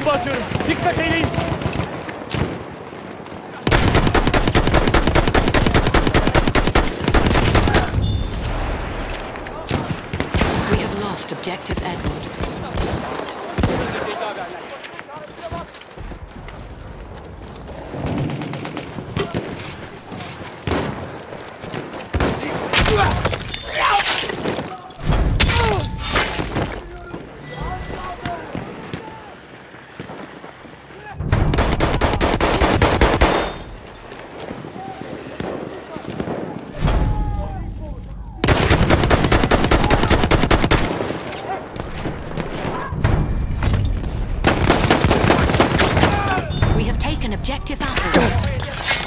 bomba atıyorum. Dikkat eyleyin. We have lost objective Edward. Objective Alpha.